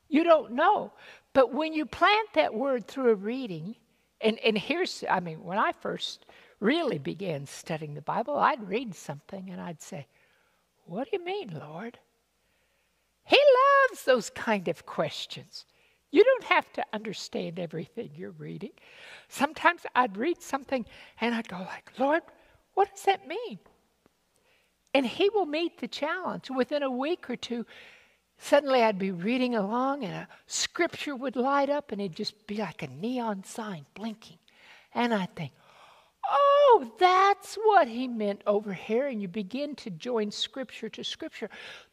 you don't know. But when you plant that word through a reading, and, and here's, I mean, when I first really began studying the Bible, I'd read something and I'd say, What do you mean, Lord? He loves those kind of questions. You don't have to understand everything you're reading. Sometimes I'd read something and I'd go like, Lord, what does that mean? And he will meet the challenge. Within a week or two, suddenly I'd be reading along and a scripture would light up and it'd just be like a neon sign blinking. And I'd think, oh, that's what he meant over here. And you begin to join scripture to scripture.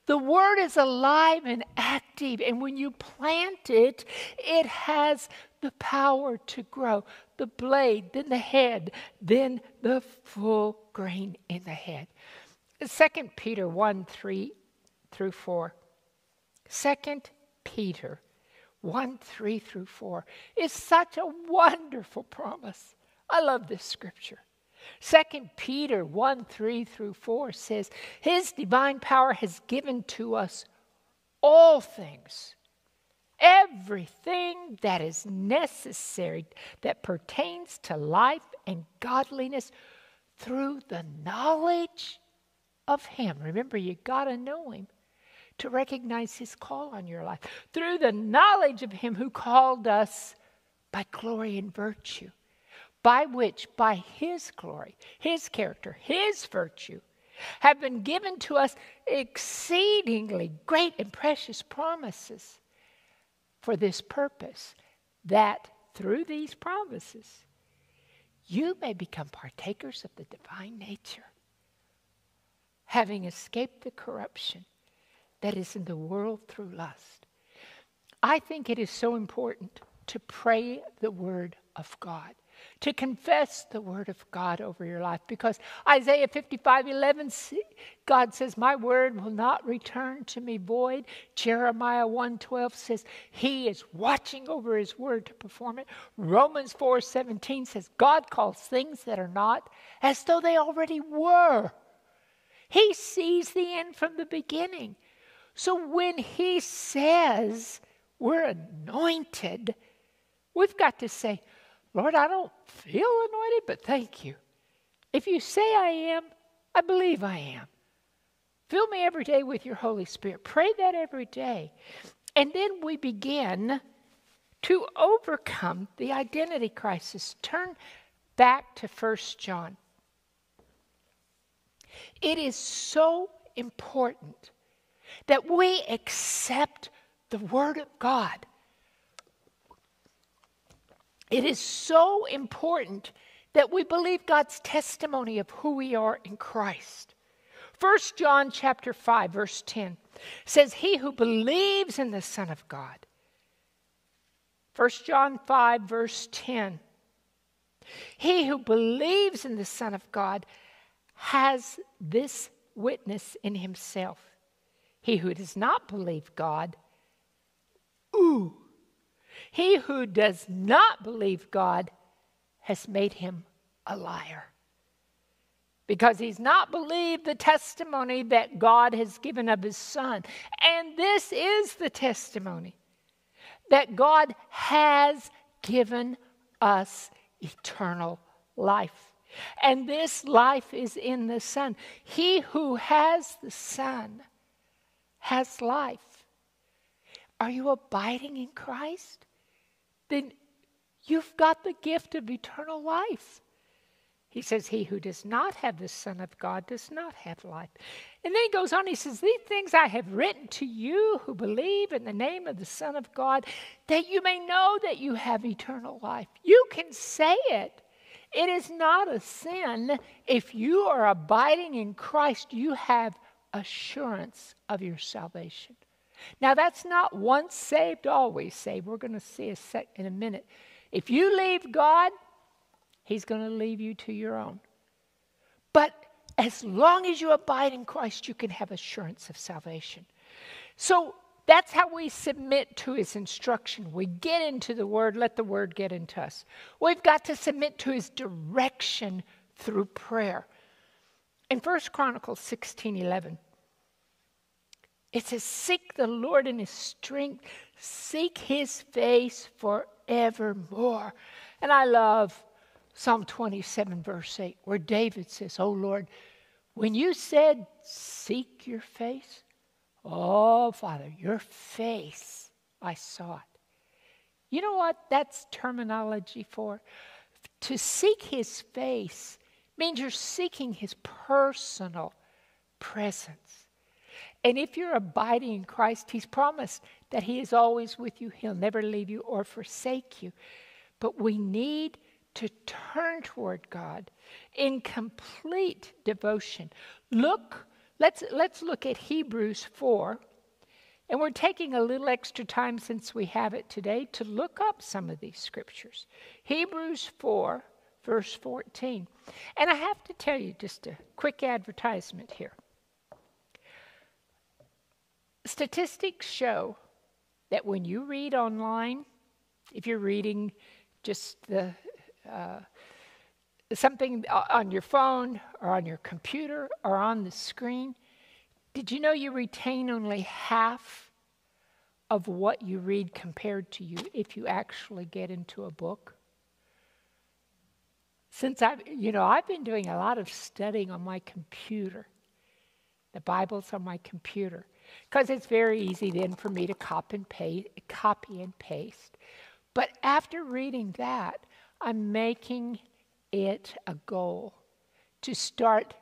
The word is alive and active, and when you plant it, it has the power to grow. The blade, then the head, then the full grain in the head. 2 Peter 1 3 through 4. 2 Peter 1 3 through 4 is such a wonderful promise. I love this scripture. Second Peter 1 3 through 4 says, His divine power has given to us all things, everything that is necessary that pertains to life and godliness through the knowledge of Him. Remember, you got to know Him to recognize His call on your life. Through the knowledge of Him who called us by glory and virtue by which, by His glory, His character, His virtue, have been given to us exceedingly great and precious promises for this purpose, that through these promises you may become partakers of the divine nature, having escaped the corruption that is in the world through lust. I think it is so important to pray the word of God to confess the word of God over your life because Isaiah 55 11, God says, My word will not return to me void. Jeremiah 1 12 says, He is watching over His word to perform it. Romans 4 17 says, God calls things that are not as though they already were. He sees the end from the beginning. So when He says we're anointed, we've got to say, Lord, I don't feel anointed, but thank you. If you say I am, I believe I am. Fill me every day with your Holy Spirit. Pray that every day. And then we begin to overcome the identity crisis. Turn back to First John. It is so important that we accept the Word of God it is so important that we believe God's testimony of who we are in Christ. 1 John chapter 5 verse 10 says he who believes in the son of God. 1 John 5 verse 10 He who believes in the son of God has this witness in himself. He who does not believe God ooh he who does not believe God has made him a liar. because he's not believed the testimony that God has given of his Son. And this is the testimony that God has given us eternal life. And this life is in the Son. He who has the Son has life. Are you abiding in Christ? Then you've got the gift of eternal life. He says, He who does not have the Son of God does not have life. And then he goes on, he says, These things I have written to you who believe in the name of the Son of God, that you may know that you have eternal life. You can say it. It is not a sin. If you are abiding in Christ, you have assurance of your salvation. Now, that's not once saved, always saved. We're going to see a sec in a minute. If you leave God, He's going to leave you to your own. But as long as you abide in Christ, you can have assurance of salvation. So that's how we submit to his instruction. We get into the word, let the word get into us. We've got to submit to his direction through prayer. In 1 Chronicles 16 11, it says, Seek the Lord in his strength, seek his face forevermore. And I love Psalm 27, verse 8, where David says, Oh Lord, when you said, Seek your face, oh Father, your face, I it. You know what that's terminology for? To seek his face means you're seeking his personal presence. And if you're abiding in Christ, he's promised that he is always with you, he'll never leave you or forsake you. But we need to turn toward God in complete devotion. Look, let's, let's look at Hebrews 4. And we're taking a little extra time since we have it today to look up some of these scriptures. Hebrews 4, verse 14. And I have to tell you just a quick advertisement here. Statistics show that when you read online, if you're reading just the uh, something on your phone or on your computer or on the screen, did you know you retain only half of what you read compared to you if you actually get into a book? Since I've, you know, I've been doing a lot of studying on my computer. The Bible's on my computer because it's very easy then for me to copy and paste, copy and paste. But after reading that, I'm making it a goal to start.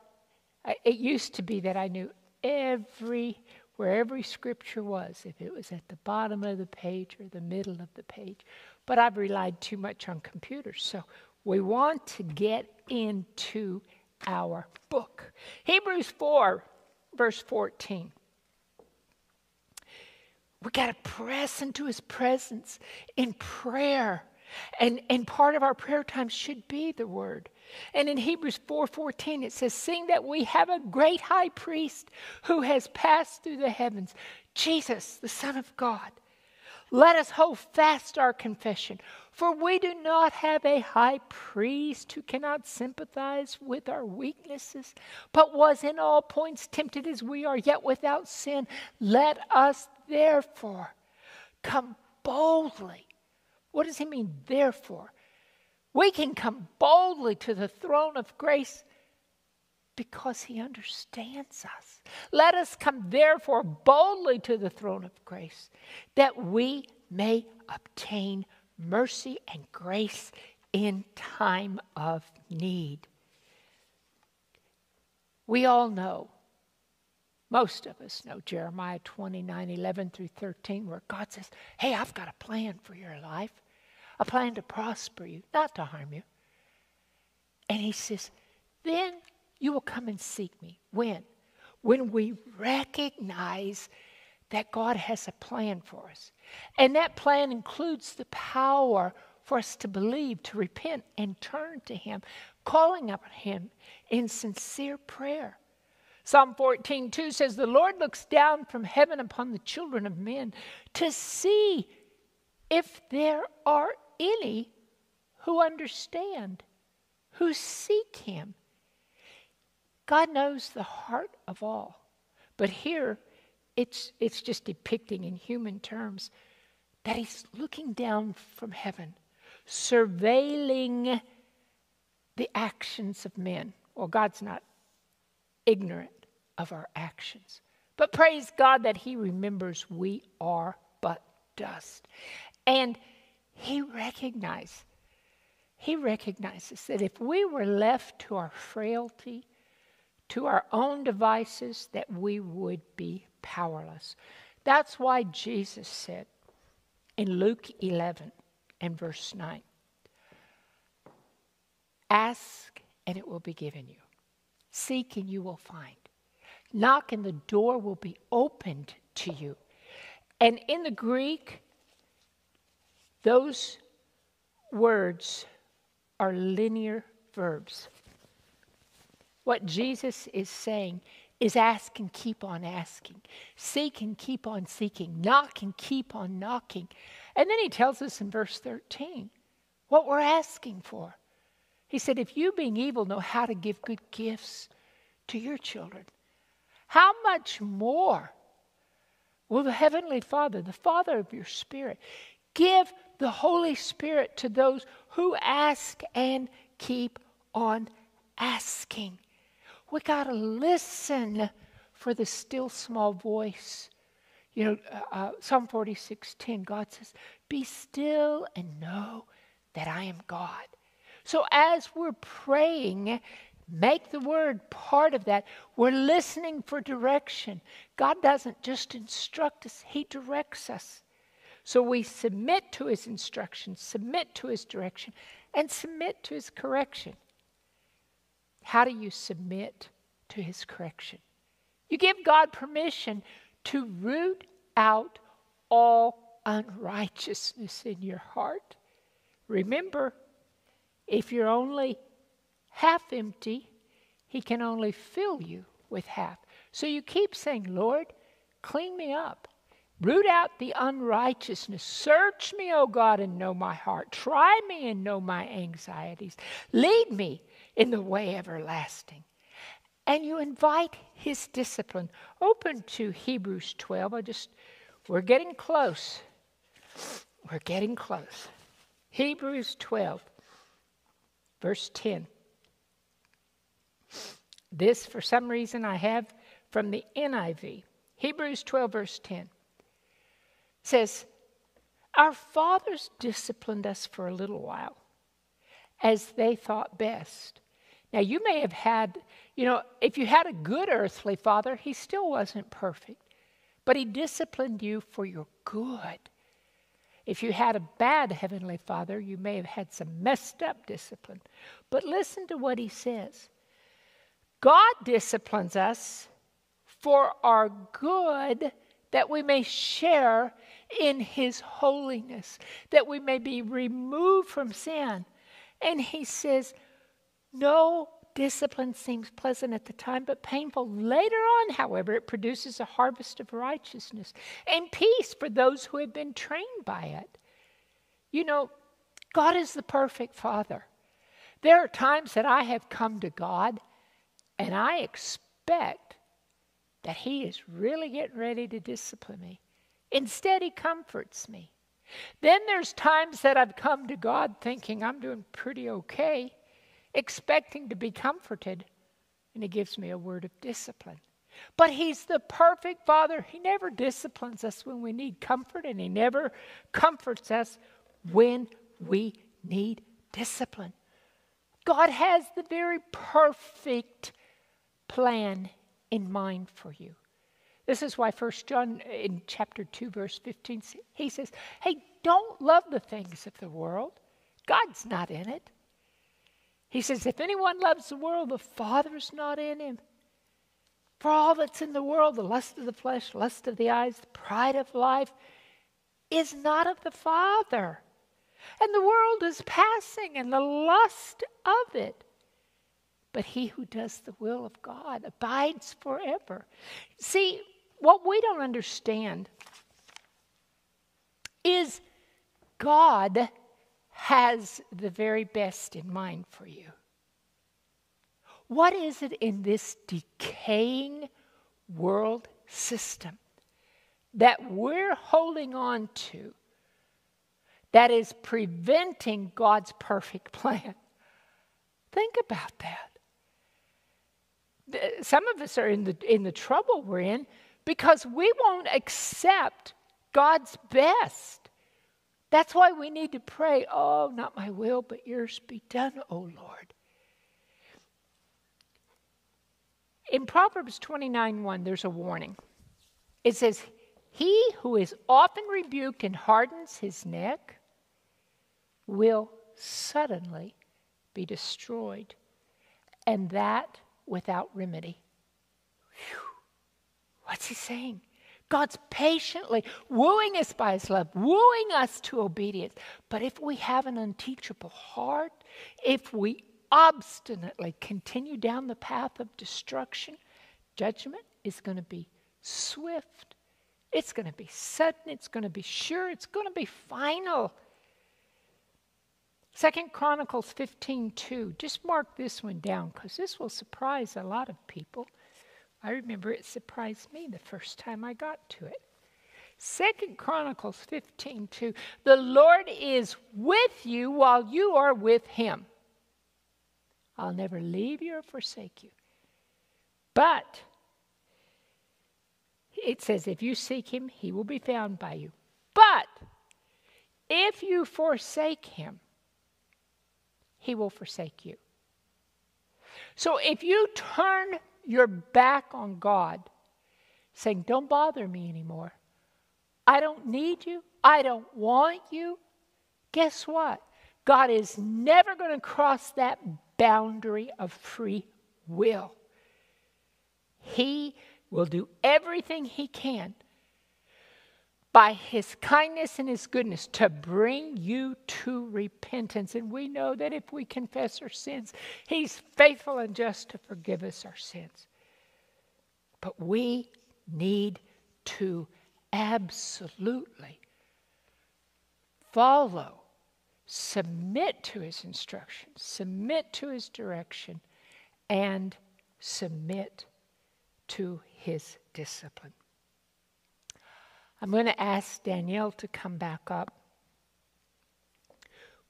It used to be that I knew every where every scripture was, if it was at the bottom of the page or the middle of the page. But I've relied too much on computers. So we want to get into our book. Hebrews 4, verse 14. We got to press into his presence in prayer and, and part of our prayer time should be the word. And in Hebrews 4:14 it says, "Seeing that we have a great high priest who has passed through the heavens, Jesus, the Son of God, let us hold fast our confession, for we do not have a high priest who cannot sympathize with our weaknesses, but was in all points tempted as we are, yet without sin. Let us therefore come boldly what does he mean, therefore? We can come boldly to the throne of grace because he understands us. Let us come therefore boldly to the throne of grace that we may obtain mercy and grace in time of need. We all know, most of us know Jeremiah 29 11 through 13, where God says, Hey, I've got a plan for your life a plan to prosper you, not to harm you. And he says, then you will come and seek me. When? When we recognize that God has a plan for us. And that plan includes the power for us to believe, to repent, and turn to Him, calling upon Him in sincere prayer. Psalm 14, 2 says, The Lord looks down from heaven upon the children of men to see if there are any who understand, who seek Him. God knows the heart of all. But here, it's, it's just depicting in human terms that He's looking down from heaven, surveilling the actions of men. Well, God's not ignorant of our actions. But praise God that He remembers we are but dust. And He recognizes, He recognizes that if we were left to our frailty, to our own devices, that we would be powerless. That's why Jesus said in Luke 11 and verse 9 Ask and it will be given you, seek and you will find. Knock and the door will be opened to you. And in the Greek, those words are linear verbs. What Jesus is saying is ask and keep on asking, seek and keep on seeking, knock and keep on knocking. And then he tells us in verse 13 what we're asking for. He said, If you, being evil, know how to give good gifts to your children, how much more will the Heavenly Father, the Father of your Spirit, give the Holy Spirit to those who ask and keep on asking? We got to listen for the still small voice. You know, uh, uh, Psalm 46:10, God says, Be still and know that I am God. So as we're praying, Make the word part of that. We're listening for direction. God doesn't just instruct us, He directs us. So we submit to His instruction, submit to His direction, and submit to His correction. How do you submit to His correction? You give God permission to root out all unrighteousness in your heart. Remember, if you're only half empty, He can only fill you with half. So you keep saying, Lord, clean me up. Root out the unrighteousness. Search me, O God, and know my heart. Try me and know my anxieties. Lead me in the way everlasting. And you invite his discipline. Open to Hebrews 12. I just, we're getting close. We're getting close. Hebrews 12, verse 10. This, for some reason, I have from the NIV. Hebrews 12, verse 10 says, Our fathers disciplined us for a little while as they thought best. Now, you may have had, you know, if you had a good earthly father, he still wasn't perfect, but he disciplined you for your good. If you had a bad heavenly father, you may have had some messed up discipline. But listen to what he says God disciplines us for our good that we may share in his holiness, that we may be removed from sin. And he says, No discipline seems pleasant at the time, but painful. Later on, however, it produces a harvest of righteousness and peace for those who have been trained by it. You know, God is the perfect Father. There are times that I have come to God and I expect that He is really getting ready to discipline me. Instead, He comforts me. Then there's times that I've come to God thinking I'm doing pretty okay, expecting to be comforted, and He gives me a word of discipline. But He's the perfect Father. He never disciplines us when we need comfort, and He never comforts us when we need discipline. God has the very perfect plan in mind for you. This is why First John in chapter 2 verse 15 he says, "Hey, don't love the things of the world. God's not in it." He says, "If anyone loves the world, the Father's not in him." For all that's in the world, the lust of the flesh, lust of the eyes, the pride of life, is not of the Father. And the world is passing, and the lust of it but he who does the will of God abides forever. See, what we don't understand is God has the very best in mind for you. What is it in this decaying world system that we're holding on to that is preventing God's perfect plan? Think about that. Some of us are in the, in the trouble we're in because we won't accept God's best. That's why we need to pray, oh, not my will, but yours be done, O Lord. In Proverbs 29 1, there's a warning. It says, He who is often rebuked and hardens his neck will suddenly be destroyed, and that without remedy. Whew. What's he saying? God's patiently wooing us by his love, wooing us to obedience. But if we have an unteachable heart, if we obstinately continue down the path of destruction, judgment is going to be swift. It's going to be sudden. It's going to be sure. It's going to be final. Second Chronicles 15:2. Just mark this one down because this will surprise a lot of people. I remember it surprised me the first time I got to it. Second Chronicles 15:2. The Lord is with you while you are with him. I'll never leave you or forsake you. But it says, if you seek him, he will be found by you. But if you forsake him, he will forsake you. So if you turn your back on God, saying, Don't bother me anymore, I don't need you, I don't want you, guess what? God is never going to cross that boundary of free will. He will do everything He can by His kindness and His goodness to bring you to repentance. And we know that if we confess our sins, He's faithful and just to forgive us our sins. But we need to absolutely follow submit to his instruction, submit to his direction, and submit to his discipline. I'm going to ask Danielle to come back up.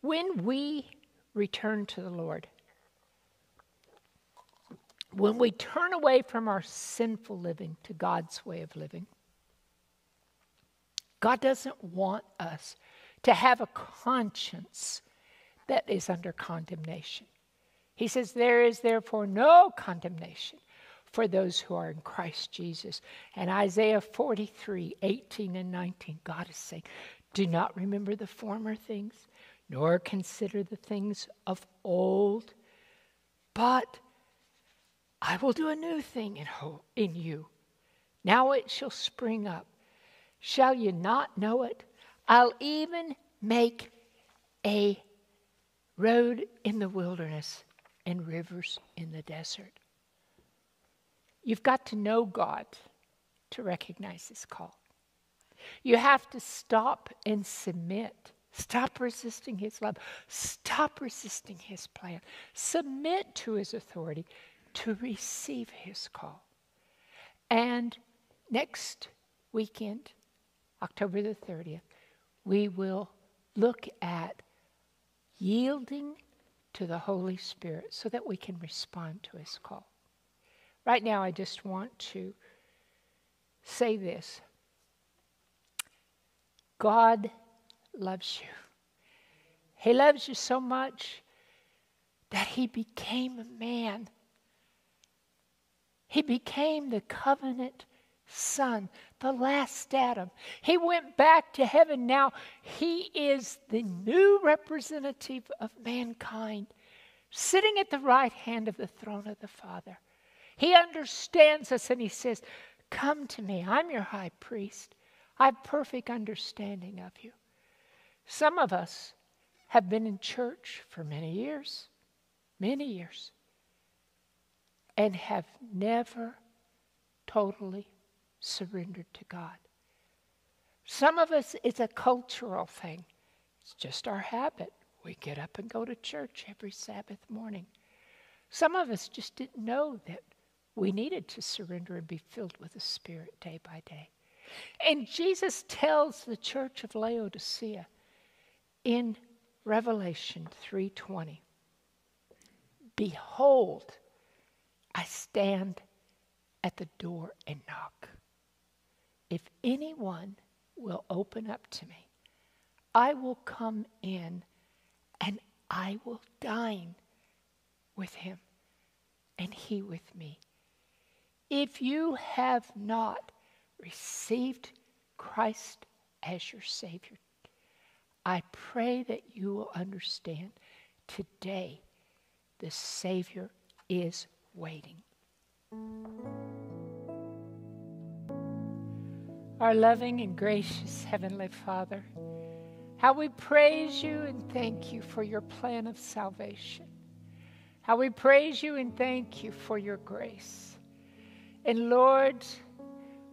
When we return to the Lord, when we turn away from our sinful living to God's way of living, God doesn't want us to have a conscience that is under condemnation. He says, There is therefore no condemnation for those who are in Christ Jesus. And Isaiah 43 18 and 19, God is saying, Do not remember the former things, nor consider the things of old, but I will do a new thing in, ho- in you. Now it shall spring up. Shall you not know it? I'll even make a road in the wilderness and rivers in the desert. You've got to know God to recognize His call. You have to stop and submit. Stop resisting his love. Stop resisting his plan. Submit to his authority to receive his call. And next weekend, October the 30th, we will look at yielding to the Holy Spirit so that we can respond to his call. Right now, I just want to say this God loves you. He loves you so much that he became a man. He became the covenant son, the last Adam. He went back to heaven. Now he is the new representative of mankind, sitting at the right hand of the throne of the Father. He understands us and he says, Come to me. I'm your high priest. I have perfect understanding of you. Some of us have been in church for many years, many years, and have never totally surrendered to God. Some of us, it's a cultural thing, it's just our habit. We get up and go to church every Sabbath morning. Some of us just didn't know that we needed to surrender and be filled with the Spirit day by day. And Jesus tells the church of Laodicea in Revelation 3:20, "Behold, I stand at the door and knock. If anyone will open up to me, I will come in and I will dine with him and he with me. If you have not received Christ as your Savior, I pray that you will understand today the Savior is waiting. Our loving and gracious Heavenly Father, how we praise you and thank you for your plan of salvation. How we praise you and thank you for your grace. And Lord,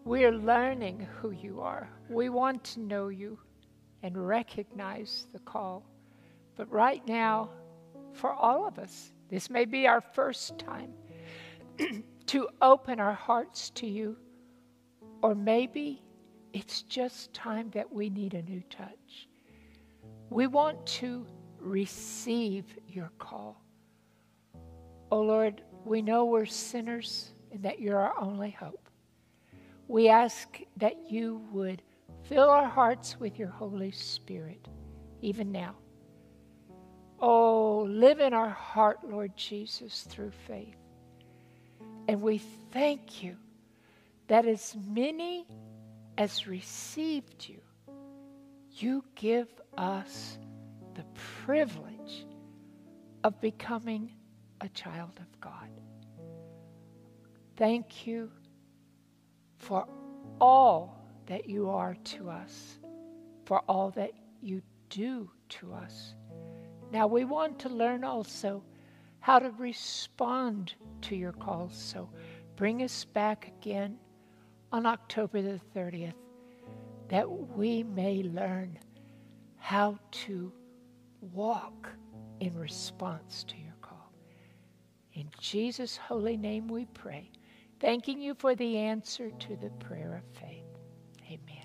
we are learning who you are. We want to know you and recognize the call. But right now, for all of us, this may be our first time to open our hearts to you. Or maybe it's just time that we need a new touch. We want to receive your call. Oh Lord, we know we're sinners and that you're our only hope. We ask that you would fill our hearts with your Holy Spirit, even now. Oh, live in our heart, Lord Jesus, through faith. And we thank you that as many as received you, you give us the privilege of becoming a child of God. Thank you for all that you are to us, for all that you do to us. Now, we want to learn also how to respond to your calls. So bring us back again on October the 30th that we may learn how to walk in response to your call. In Jesus' holy name we pray, Thanking you for the answer to the prayer of faith. Amen.